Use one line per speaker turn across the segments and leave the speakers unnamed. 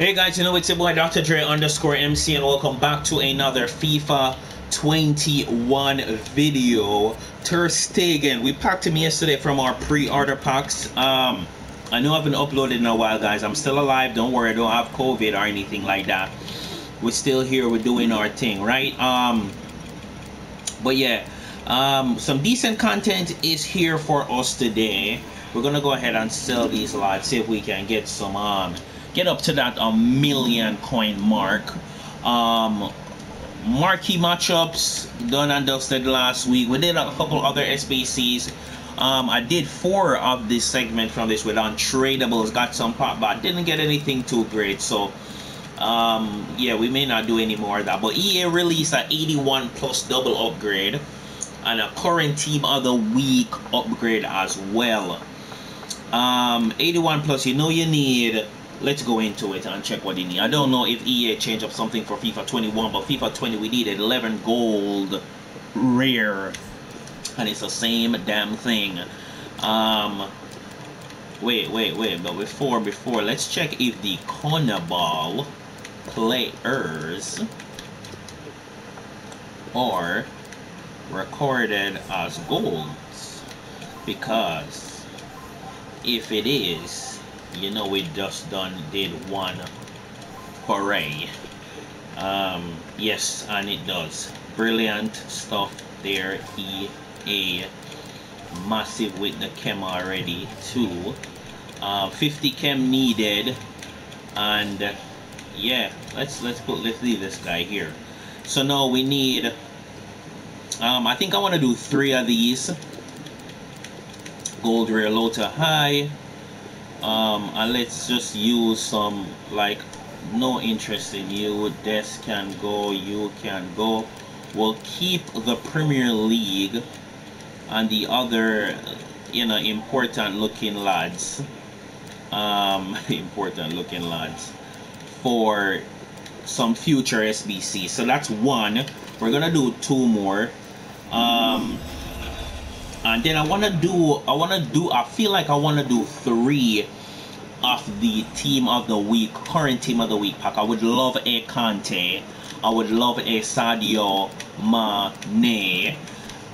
Hey guys, you know it's your boy Dr. Dre underscore MC and welcome back to another FIFA 21 video. Ter Stegen, we packed him yesterday from our pre-order packs. Um, I know I haven't uploaded in a while guys. I'm still alive, don't worry, I don't have COVID or anything like that. We're still here, we're doing our thing, right? Um, but yeah, um, some decent content is here for us today. We're gonna go ahead and sell these lots, see if we can get some um get up to that a million coin mark. Um, marquee matchups done and dusted last week. We did a couple other SBCs. Um, I did four of this segment from this with untradables. Got some pop, but didn't get anything too great. So, um, yeah, we may not do any more of that. But EA released an 81 plus double upgrade and a current team of the week upgrade as well. Um, 81 plus, you know you need let's go into it and check what they need. I don't know if EA changed up something for FIFA 21, but FIFA 20 we needed 11 gold rare, and it's the same damn thing. Um, wait, wait, wait, but before, before, let's check if the CONMEBOL players are recorded as golds, because if it is, you know we just done did one. Hooray. Um yes and it does. Brilliant stuff there ea massive with the chem already too. Uh, 50 chem needed. And yeah let's let's put let's leave this guy here. So now we need um, I think I want to do three of these. Gold rare low to high um, and let's just use some like no interest in you Des can go you can go. We'll keep the Premier League and the other you know important looking lads um, important looking lads for some future SBC so that's one. We're gonna do two more. Um, and then I want to do I want to do I feel like I want to do three of the team of the week current team of the week pack I would love a Kante. I would love a Sadio Mane.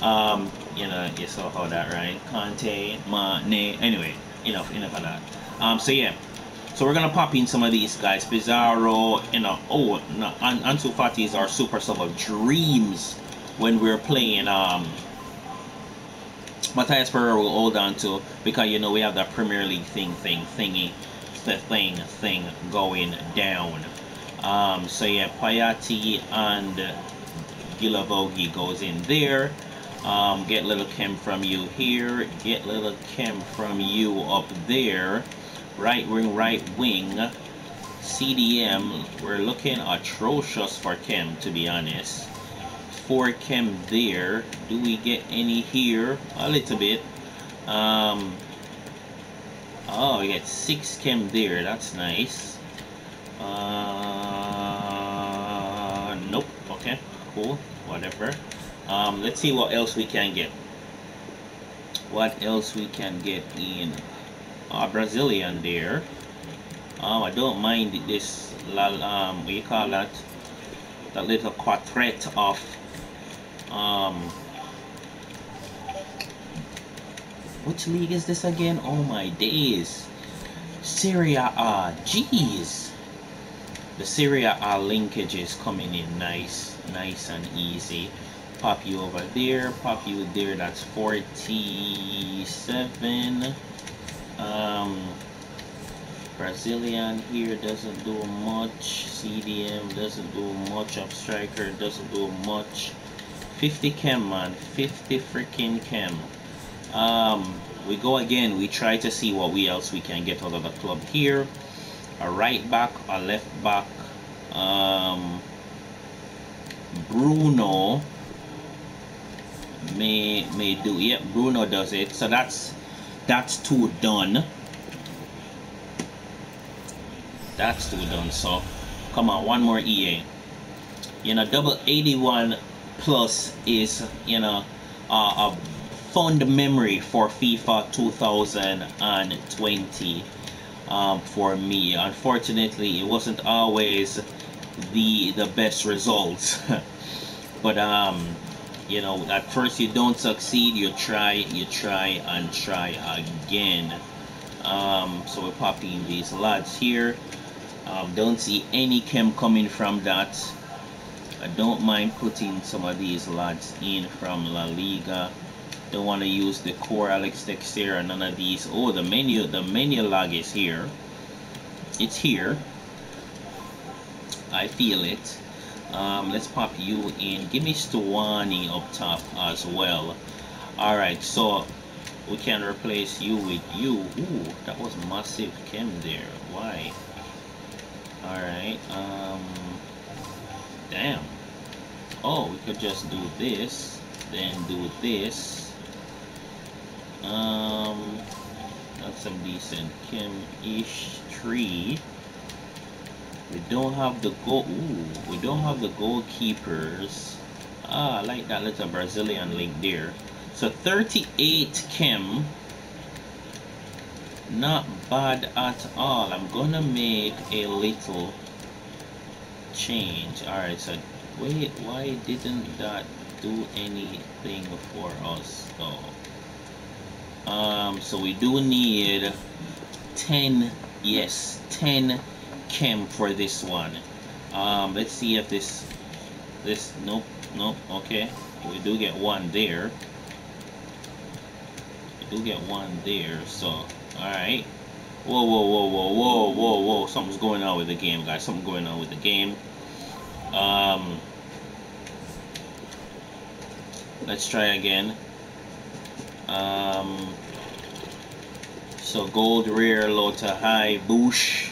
Um you know you saw how that right? Kante Mane. Anyway enough enough of that. Um so yeah. So we're gonna pop in some of these guys. Pizarro you know oh no, Ansu Fati is our super sub of dreams when we're playing um Matheus Pereira will hold on to because you know we have that Premier League thing thing thingy the thing thing going down. Um, so yeah, Payati and Guilavogui goes in there. Um, get little chem from you here. Get little chem from you up there. Right wing, right wing. CDM, we're looking atrocious for chem, to be honest four chem there. Do we get any here? A little bit. Um, oh, we get six chem there. That's nice. Uh, nope. Okay, cool. Whatever. Um, let's see what else we can get. What else we can get in uh, Brazilian there. Um, I don't mind this, um, what you call that? That little quartet of um, which league is this again? Oh my days. Serie A. Jeez. The Serie A linkage is coming in nice, nice and easy. Pop you over there, pop you there. That's 47. Um, Brazilian here doesn't do much. CDM doesn't do much. Up striker doesn't do much. 50 chem man. 50 freaking chem. Um we go again. We try to see what we else we can get out of the club here. A right back a left back. Um bruno may may do. Yep bruno does it. So that's that's two done. That's two done so come on one more ea you know double 81 plus is you know uh, a fond memory for FIFA 2020 um, for me. Unfortunately, it wasn't always the the best results. but um, you know, at first you don't succeed, you try, you try, and try again. Um, so we're popping these lads here. Um, don't see any chem coming from that. I don't mind putting some of these lads in from La Liga. Don't want to use the core Alex Teixeira, none of these. Oh, the menu, the menu log is here. It's here. I feel it. Um, let's pop you in. Give me Stuani up top as well. Alright, so we can replace you with you. Ooh, that was massive chem there. Why? Alright, um, damn. Oh, we could just do this, then do this. Um, that's some decent Kim-ish tree. We don't have the goal. Ooh, we don't have the goalkeepers. Ah, I like that little Brazilian link there. So 38 Kim. Not bad at all. I'm gonna make a little change. Alright, so wait, why didn't that do anything for us though? Um, so we do need 10, yes, 10 chem for this one. Um, let's see if this, this, nope, nope, okay. We do get one there. We do get one there, so, alright. Whoa, whoa, whoa, whoa, whoa, whoa, whoa. Something's going on with the game, guys. Something going on with the game. Um, let's try again. Um, so gold, rare, low to high, boosh.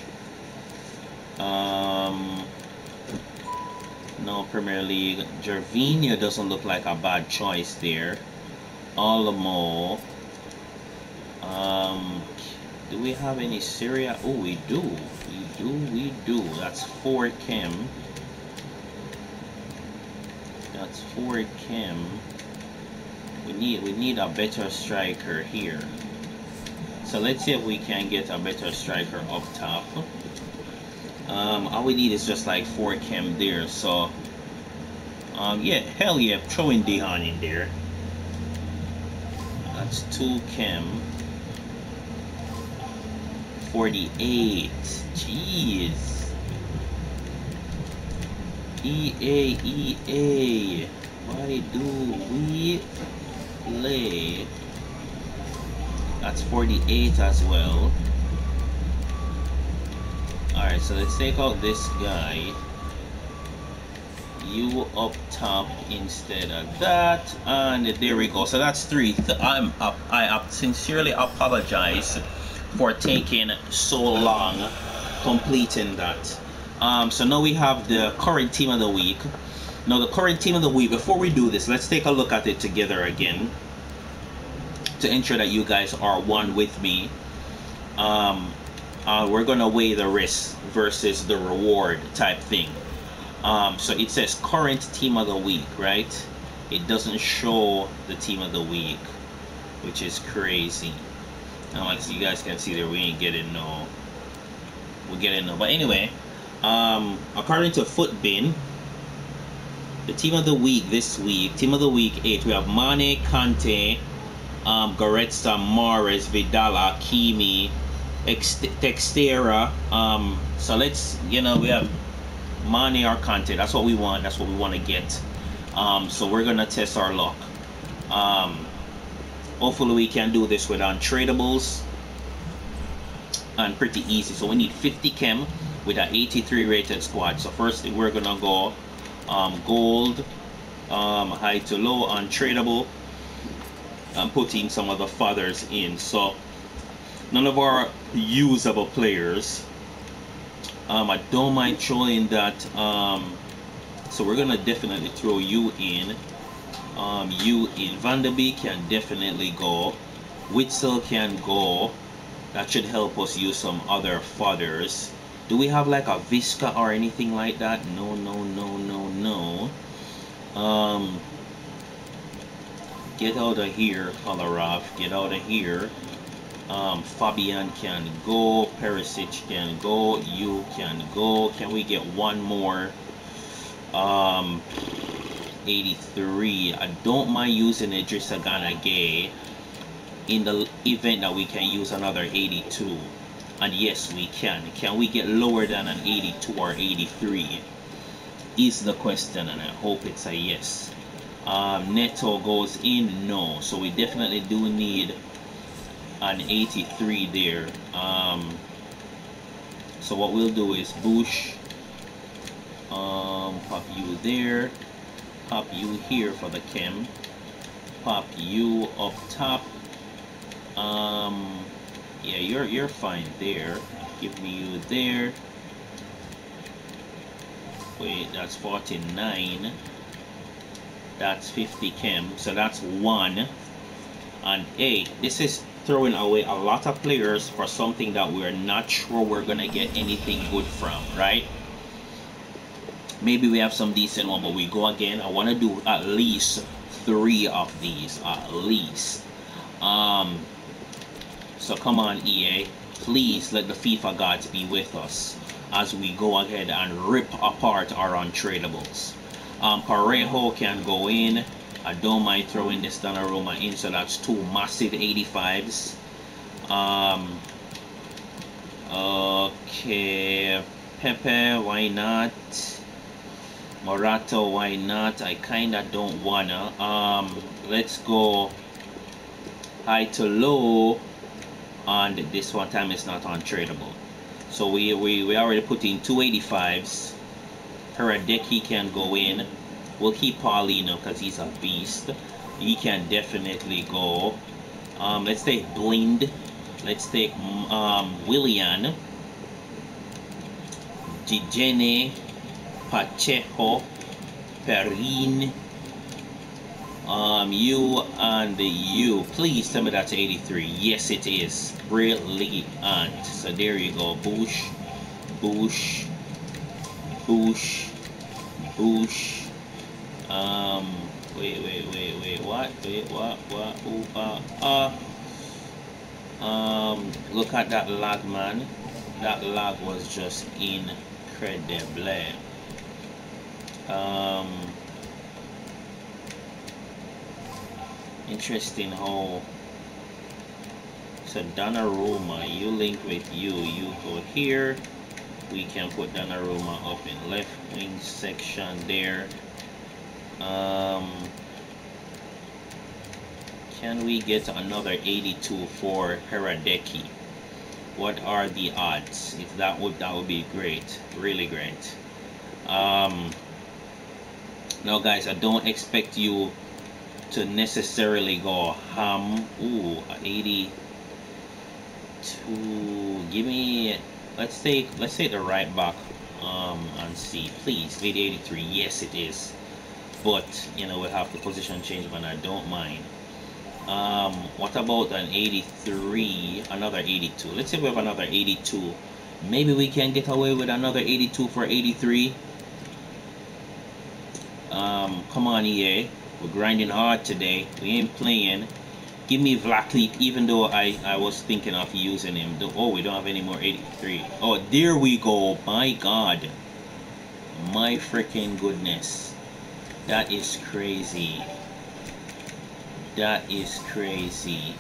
Um, no Premier League. Gervinho doesn't look like a bad choice there. Olmo. Um, do we have any Serie? Oh, we do. We do. We do. That's four chem. That's four chem. We need we need a better striker here. So let's see if we can get a better striker up top. Um, all we need is just like four chem there. So, um, yeah, hell yeah, throwing Dion in there. That's two chem. 48. Jeez. EA, EA. Why do we play? That's 48 as well. Alright, so let's take out this guy. You up top instead of that. And there we go. So that's three. I'm up. I sincerely apologize for taking so long completing that. Um, so now we have the current team of the week. Now the current team of the week, before we do this, let's take a look at it together again to ensure that you guys are one with me. Um, uh, we're gonna weigh the risk versus the reward type thing. Um, so it says current team of the week, right? It doesn't show the team of the week, which is crazy. Now, like you guys can see there, we ain't getting no. We're getting no. But anyway, um, according to Futbin, the team of the week this week, team of the week eight, we have Mane, Kante, um, Goretzka, Morris, Vidal, Hakimi, Textera. Um, so let's, you know, we have Mane or Kante. That's what we want. That's what we want to get. Um, so we're gonna test our luck. Um, hopefully we can do this with untradables and pretty easy. So we need 50 chem with an 83 rated squad. So first we're gonna go um, gold, um, high to low, untradeable, and putting some of the fathers in. So none of our usable players. Um, I don't mind throwing that. Um, so we're gonna definitely throw you in. Um, you in Van de Beek can definitely go. Witsel can go. That should help us use some other fathers. Do we have like a Visca or anything like that? No, no, no, no, no. Um, get out of here, Kolarov. Get out of here. Um, Fabian can go. Perisic can go. You can go. Can we get one more? Um, 83. I don't mind using Idrissa Gana Gueye in the event that we can use another 82. And yes, we can. Can we get lower than an 82 or 83? Is the question, and I hope it's a yes. Um, Neto goes in, no. So we definitely do need an 83 there. Um, so what we'll do is Bush, um, pop you there, pop you here for the chem, pop you up top. Um, yeah, you're you're fine there. Give me you there. Wait, that's 49. That's 50 chem. So that's one. And eight. This is throwing away a lot of players for something that we're not sure we're gonna get anything good from, right? Maybe we have some decent one, but we go again. I want to do at least three of these, at least. Um, so come on, EA. Please let the FIFA gods be with us as we go ahead and rip apart our untradables. Um, Parejo can go in. I don't mind throwing this Donnarumma in, so that's two massive 85s. Um, okay, Pepe, why not? Morata, why not? I kinda don't wanna. Um, let's go high to low, and this one time it's not untradeable. So we we we already put in 285s. Hradecky can go in. We'll keep Paulino because he's a beast. He can definitely go. Um, let's take Blind. Let's take um, Willian. Gigene. Pacheco. Perrin. Um, you and you. Please tell me that's 83. Yes, it is. Brilliant. So there you go. Bush. Bush. Bush. Bush. Um, wait, wait, wait, wait, what? Wait, what, what, ooh, uh, uh. Um, look at that lag, man. That lag was just incredible. Um, interesting how so Donnarumma, you link with you, you go here. We can put Donnarumma up in left wing section there. Um, can we get another 82 for Hradecky? What are the odds? If that would that would be great, really great. Um, now, guys, I don't expect you to necessarily go ham. Ooh, 82. Give me. Let's take let's take the right back um and see, please. 83. Yes, it is but you know we'll have the position change but I don't mind um, what about an 83 another 82 let's say we have another 82 maybe we can get away with another 82 for 83 um, come on EA we're grinding hard today we ain't playing give me Vlaklik even though I, I was thinking of using him oh we don't have any more 83 oh there we go my god my freaking goodness that is crazy. That is crazy.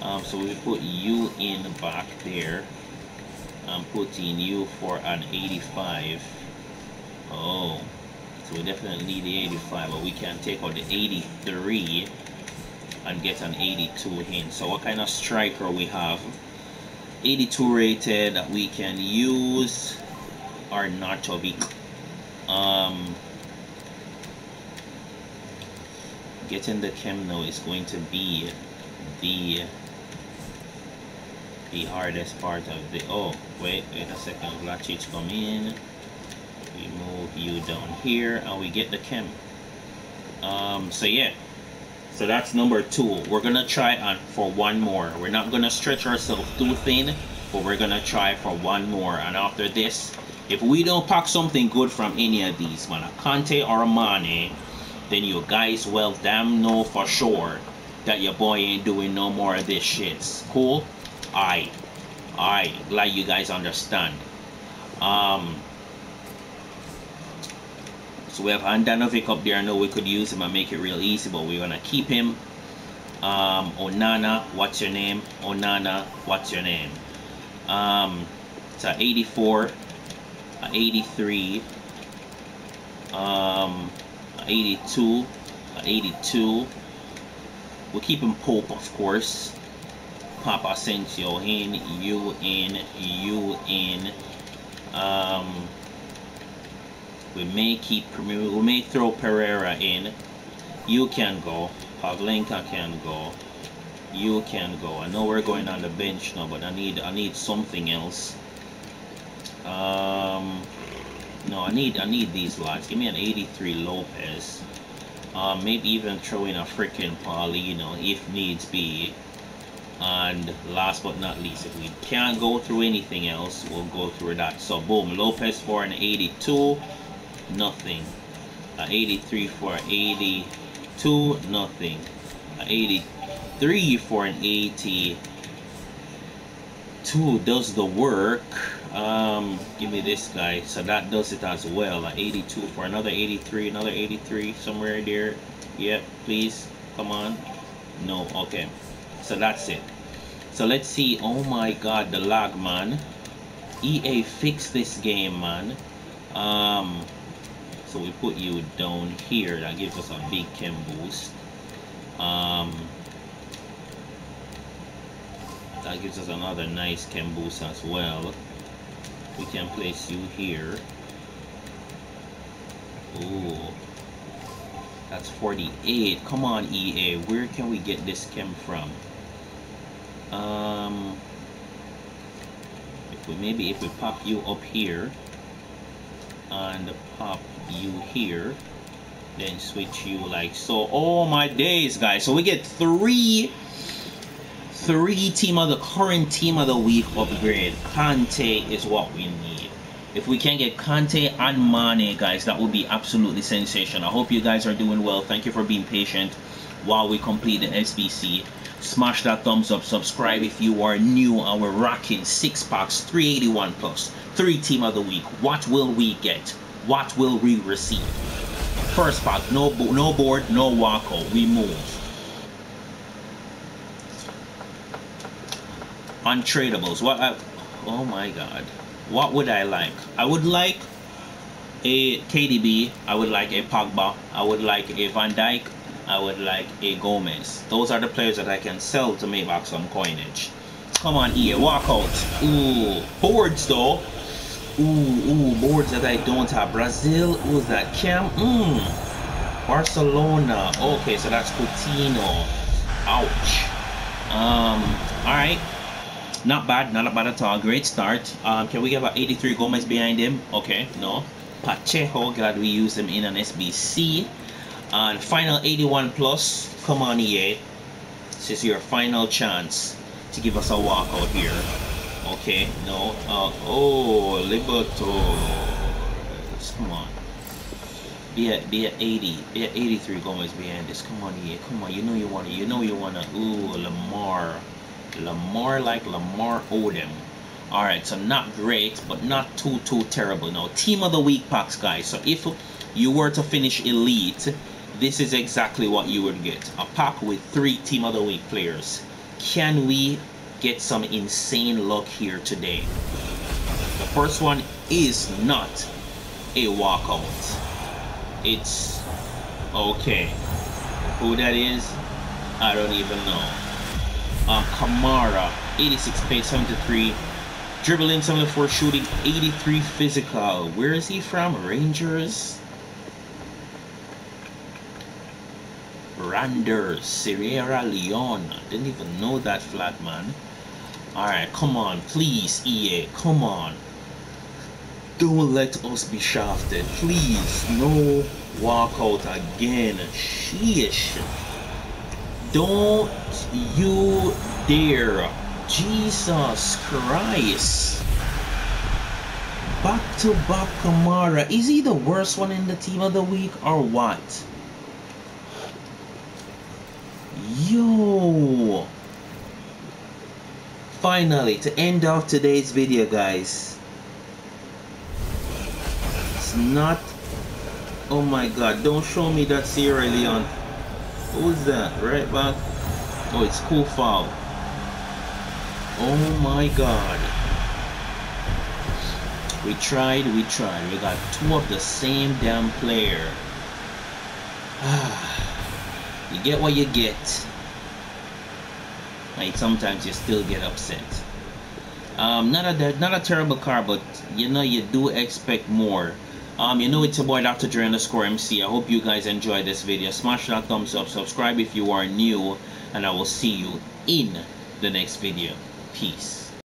Um, so we put you in back there. I'm putting you for an 85. Oh, so we definitely need the 85, but we can take out the 83 and get an 82 in. So what kind of striker we have? 82 rated that we can use to be. Um, getting the chem now is going to be the the hardest part of the oh wait wait a second Vlacic come in you down here and we get the chem um so yeah. So that's number two. We're gonna try on for one more. We're not gonna stretch ourselves too thin but we're gonna try for one more. And after this if we don't pack something good from any of these man a Kante or a Mane then you guys will damn know for sure that your boy ain't doing no more of this shit. Cool? I, I glad you guys understand. Um, so we have Handanovic up there. I know we could use him and make it real easy, but we're gonna keep him. Um, Onana, what's your name? Onana, what's your name? Um, it's a 84, a 83, um, 82, 82. We'll keep him Pope, of course. Papa Asensio in, you in, you in. Um, we may keep, we may throw Pereira in. You can go. Pavlenka can go. You can go. I know we're going on the bench now, but I need I need something else. Um, no, I need I need these lots. Give me an 83 Lopez. Uh, maybe even throw in a freaking Paulino if needs be. And last but not least, if we can't go through anything else, we'll go through that. So boom, Lopez for an 82, nothing. Uh, 83 for an 82, nothing. Uh, 83 for an 82 does the work. Um give me this guy. So that does it as well. Like 82 for another 83 another 83 somewhere there. Yep please. Come on. No okay. So that's it. So let's see. Oh my god the lag man. Ea fix this game man. Um so we put you down here. That gives us a big chem boost. Um that gives us another nice chem boost as well. We can place you here. Ooh, that's 48 come on EA where can we get this chem from? Um if we maybe if we pop you up here and pop you here then switch you like so oh my days guys so we get three three team of the current team of the week upgrade. Kante is what we need. If we can get Kante and Mane, guys, that would be absolutely sensational. I hope you guys are doing well. Thank you for being patient while we complete the SBC. Smash that thumbs up, subscribe if you are new. Our rocking six packs, 381 plus, three team of the week. What will we get? What will we receive? First pack, no no board, no walkout. We move. untradables. What? I, oh my God. What would I like? I would like a KDB. I would like a Pogba. I would like a Van Dijk. I would like a Gomez. Those are the players that I can sell to make back some coinage. Come on, EA, walk out. Ooh, boards though. Ooh, ooh, boards that I don't have. Brazil, who's that? Cam, mmm. Barcelona. Okay, so that's Coutinho. Ouch. Um, alright. Not bad, not bad at all. Great start. Um, can we get about 83 Gomez behind him? Okay, no. Pacheco, glad we used him in an SBC. And final 81 plus. Come on, EA. This is your final chance to give us a walkout here. Okay, no. Uh, oh, Liberto. Come on. Be at be at 80, be at 83 Gomez behind this. Come on, EA. Come on. You know you wanna. You know you wanna. Ooh, Lamar. Lamar like Lamar Odom. Alright, so not great, but not too, too terrible. Now, Team of the Week packs, guys. So if you were to finish Elite, this is exactly what you would get. A pack with three Team of the Week players. Can we get some insane luck here today? The first one is not a walkout. It's okay. Who that is, I don't even know uh, Kamara, 86 pace, 73. Dribbling 74, shooting 83 physical. Where is he from? Rangers? Randers, Sierra Leone. Didn't even know that flat man. Alright, come on, please, EA, come on. Don't let us be shafted. Please, no walkout again. Sheesh. Don't you dare. Jesus Christ. Back to back Kamara. Is he the worst one in the team of the week or what? Finally, to end off today's video, guys. It's not... Oh my god, don't show me that Sierra Leone. Who's that? Right back? Oh, it's Kufal. Oh my god. We tried, we tried. We got two of the same damn player. Ah You get what you get. Sometimes you still get upset. Um, not a not a terrible car, but you know you do expect more. Um, you know it's your boy Dr. Dre underscore MC. I hope you guys enjoyed this video. Smash that thumbs up, subscribe if you are new, and I will see you in the next video. Peace.